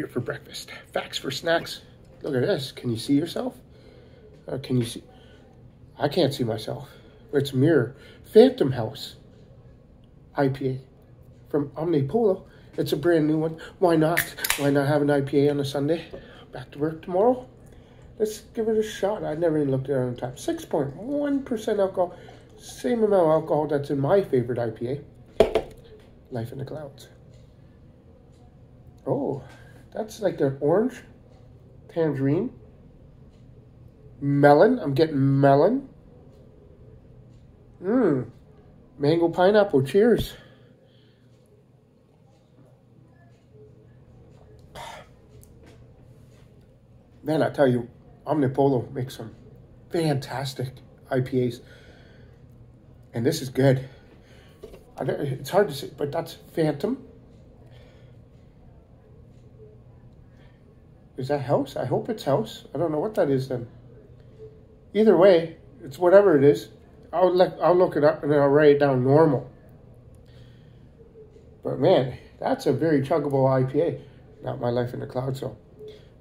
beer for breakfast. Facts for snacks. Look at this. Can you see yourself? Uh, can you see? I can't see myself. It's a mirror. Fantom House IPA from Omnipollo. It's a brand new one. Why not? Why not have an IPA on a Sunday? Back to work tomorrow. Let's give it a shot. I never even looked at it on top. 6.1% alcohol. Same amount of alcohol that's in my favorite IPA. Life in the Clouds. Oh, that's like an orange, tangerine, melon. I'm getting melon. Mmm. Mango pineapple. Cheers. Man, I tell you, Omnipollo makes some fantastic IPAs. And this is good. it's hard to say, but that's Fantom. Is that house? I hope it's house. I don't know what that is then. Either way, it's whatever it is. I'll let I'll look it up and then I'll write it down normal. But man, that's a very chuggable IPA. Not my life in the cloud, so.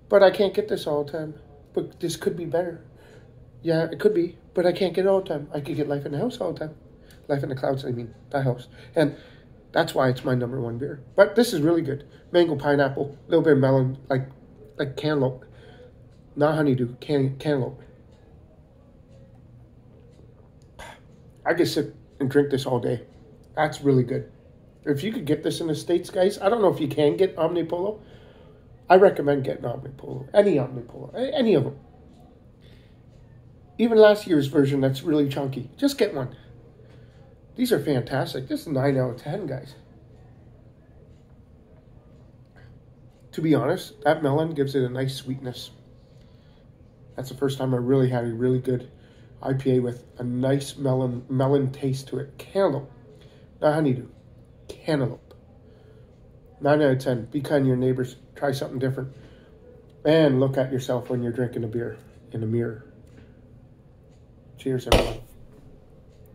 But I can't get this all the time. But this could be better. Yeah, it could be, but I can't get it all the time. I could get Life in the House all the time. Life in the Clouds, I mean, that house. And that's why it's my number one beer. But this is really good. Mango pineapple, a little bit of melon, like like cantaloupe. Not honeydew, can, cantaloupe. I could sit and drink this all day. That's really good. If you could get this in the States, guys, I don't know if you can get Omnipollo. I recommend getting Omnipollo, any Omnipollo, any of them. Even last year's version that's really chunky. Just get one. These are fantastic. This is 9 out of 10, guys. To be honest, that melon gives it a nice sweetness. That's the first time I really had a really good IPA with a nice melon melon taste to it. Cantaloupe, not honeydew. Cantaloupe. 9 out of 10. Be kind to your neighbors. Try something different. And look at yourself when you're drinking a beer in a mirror. Cheers, everyone.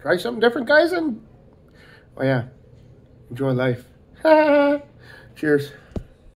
Try something different, guys, and oh yeah, enjoy life. Cheers.